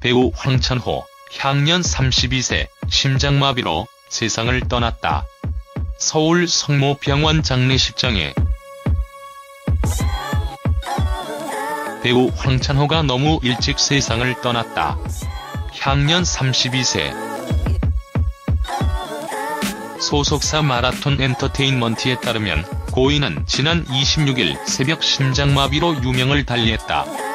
배우 황찬호, 향년 32세, 심장마비로 세상을 떠났다. 서울 성모병원 장례식장에 배우 황찬호가 너무 일찍 세상을 떠났다. 향년 32세. 소속사 마라톤 엔터테인먼트에 따르면 고인은 지난 26일 새벽 심장마비로 유명을 달리했다.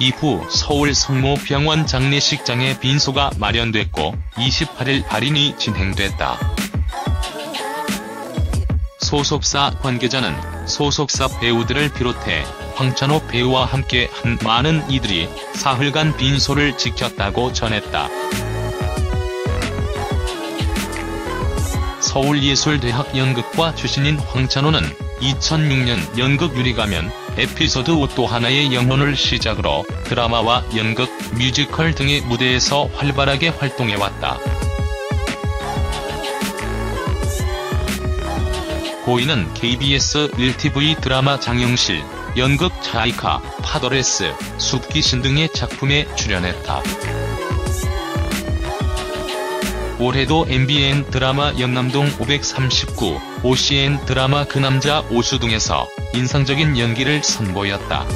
이후 서울 성모병원 장례식장에 빈소가 마련됐고 28일 발인이 진행됐다. 소속사 관계자는 소속사 배우들을 비롯해 황찬호 배우와 함께 한 많은 이들이 사흘간 빈소를 지켰다고 전했다. 서울예술대학 연극과 출신인 황찬호는 2006년 연극 유리가면 에피소드 5 또 하나의 영혼을 시작으로 드라마와 연극, 뮤지컬 등의 무대에서 활발하게 활동해왔다. 고인은 KBS 1TV 드라마 장영실, 연극 자이카, 파더레스, 숲귀신 등의 작품에 출연했다. 올해도 MBN 드라마 연남동 539, OCN 드라마 그 남자 오수 등에서 인상적인 연기를 선보였다.